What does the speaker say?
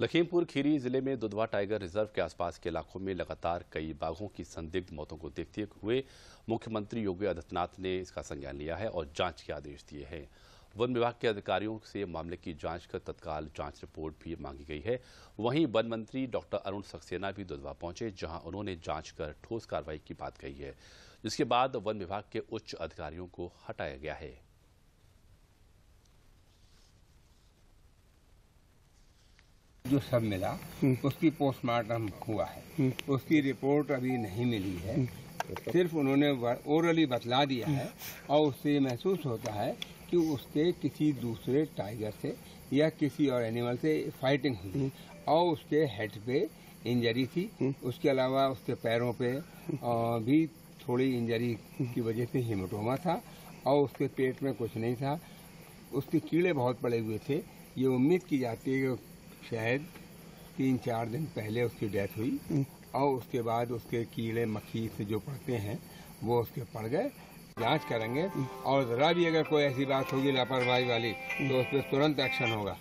लखीमपुर खीरी ज़िले में Dudhwa tiger reserve के आसपास के इलाकों में लगातार कई बाघों की संदिग्ध मौतों को देखते हुए मुख्यमंत्री योगी आदित्यनाथ ने इसका संज्ञान लिया है और जाँच के आदेश दिए हैं। वन विभाग के अधिकारियों से मामले की जाँच कर तत्काल जाँच रिपोर्ट भी मांगी गई है। वहीं वन मंत्री डॉक्टर अरुण सक्सेना भी दुधवा पहुँचे, जहाँ उन्होंने जाँच कर ठोस कार्रवाई की बात कही है, जिसके बाद वन विभाग के उच्च अधिकारियों को हटाया गया है। जो सब मिला उसकी पोस्टमार्टम हुआ है। उसकी रिपोर्ट अभी नहीं मिली है। सिर्फ़ उन्होंने ओरली बतला दिया है और उससे महसूस होता है कि उसके किसी दूसरे टाइगर से या किसी और एनिमल से फाइटिंग हुई। और उसके हेड पे इंजरी थी। उसके अलावा उसके पैरों पे भी थोड़ी इंजरी की वजह से हिमोटोमा था और उसके पेट में कुछ नहीं था। उसके कीड़े बहुत पड़े हुए थे। ये उम्मीद की जाती है कि शायद तीन चार दिन पहले उसकी डेथ हुई और उसके बाद उसके कीड़े मक्खी से जो पड़ते हैं वो उसके पड़ गए। जाँच करेंगे और जरा भी अगर कोई ऐसी बात होगी लापरवाही वाली तो उस पर तुरंत एक्शन होगा।